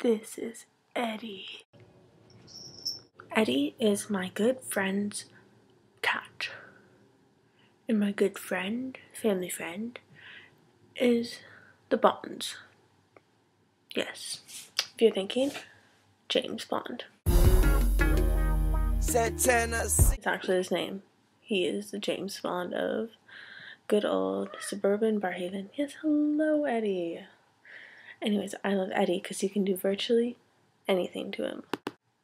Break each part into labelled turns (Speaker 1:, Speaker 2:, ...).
Speaker 1: This is Eddie. Eddie is my good friend's cat. And my good friend, family friend, is the Bonds. Yes, if you're thinking, James Bond.
Speaker 2: Santana.
Speaker 1: It's actually his name. He is the James Bond of good old suburban Barrhaven. Yes, hello, Eddie. Anyways, I love Eddie because you can do virtually anything to him.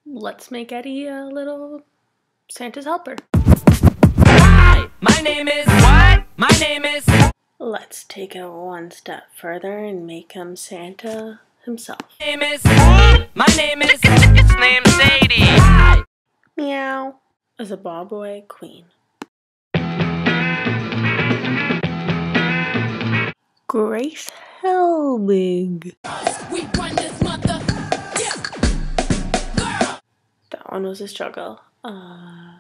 Speaker 1: Let's make Eddie a little Santa's helper.
Speaker 2: Hi, my name is what? My name is.
Speaker 1: Let's take it one step further and make him Santa himself.
Speaker 2: My Name is. My name is. His name's Sadie. Hi.
Speaker 1: Meow. As a ball boy queen. Grace Helbig.
Speaker 3: We run this mother. Yeah. Girl.
Speaker 1: That one was a struggle. Uh,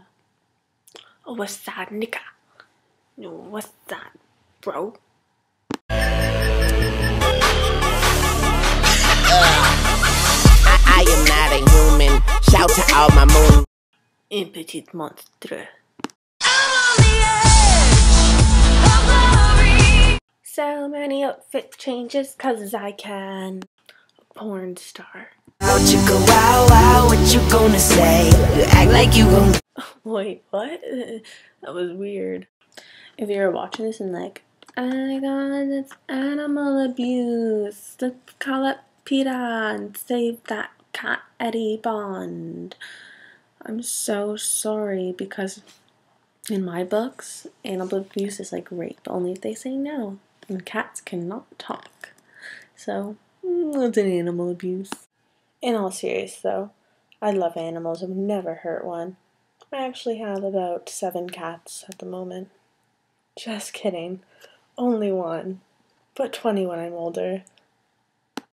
Speaker 1: oh, what's that, nigga? No, what's that, bro?
Speaker 4: I, I am not a human. Shout to all my moon.
Speaker 1: Un petit many outfit changes, cause I can. A porn star.
Speaker 4: Out you go, wow, wow, what you gonna say? You act like you gon'
Speaker 1: Wait, what? that was weird. If you're watching this and like, oh my god, that's animal abuse. Let's call up PETA and save that cat Eddie Bond. I'm so sorry because in my books, animal abuse is like rape, only if they say no. And cats cannot talk. So, mm, it's an animal abuse. In all seriousness, though, I love animals. I've never hurt one. I actually have about seven cats at the moment. Just kidding. Only one. But 20 when I'm older.